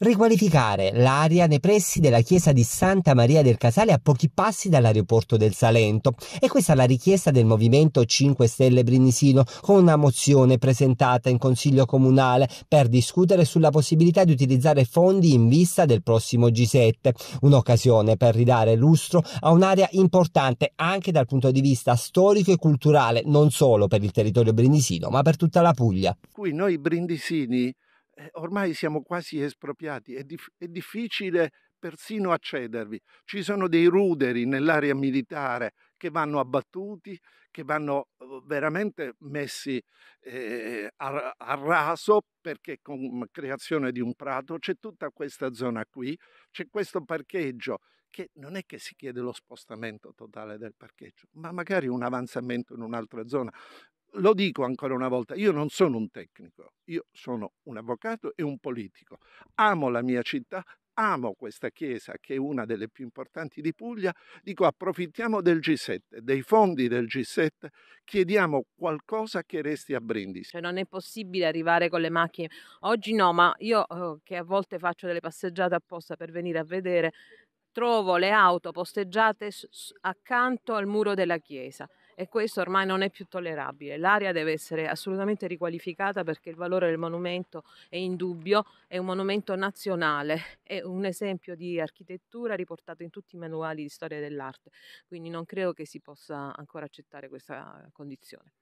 riqualificare l'area nei pressi della chiesa di Santa Maria del Casale a pochi passi dall'aeroporto del Salento. E questa è la richiesta del Movimento 5 Stelle Brindisino con una mozione presentata in Consiglio Comunale per discutere sulla possibilità di utilizzare fondi in vista del prossimo G7, un'occasione per ridare lustro a un'area importante anche dal punto di vista storico e culturale, non solo per il territorio brindisino, ma per tutta la Puglia. Qui noi brindisini ormai siamo quasi espropriati, è, dif- è difficile persino accedervi. Ci sono dei ruderi nell'area militare che vanno abbattuti, che vanno uhm, veramente messi eh, a, a, raso perché con creazione di un prato c'è tutta questa zona qui, c'è questo parcheggio che non è che si chiede lo spostamento totale del parcheggio, ma magari un avanzamento in un'altra zona lo dico ancora una volta, io non sono un tecnico, io sono un avvocato e un politico. Amo la mia città, amo questa chiesa che è una delle più importanti di Puglia. Dico approfittiamo del G7, dei fondi del G7, chiediamo qualcosa che resti a Brindisi. Cioè non è possibile arrivare con le macchine. Oggi no, ma io eh, che a volte faccio delle passeggiate apposta per venire a vedere, trovo le auto posteggiate accanto al muro della chiesa e questo ormai non è più tollerabile. L'area deve essere assolutamente riqualificata perché il valore del monumento è indubbio, è un monumento nazionale, è un esempio di architettura riportato in tutti i manuali di storia dell'arte, quindi non credo che si possa ancora accettare questa condizione.